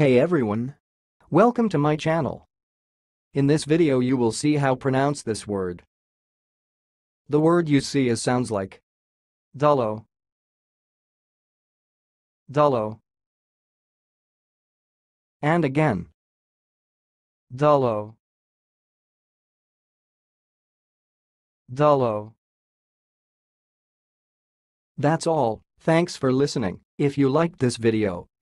Hey everyone! Welcome to my channel. In this video you will see how pronounce this word. The word you see is sounds like daallo, daallo, and again daallo, daallo. That's all, thanks for listening. If you liked this video,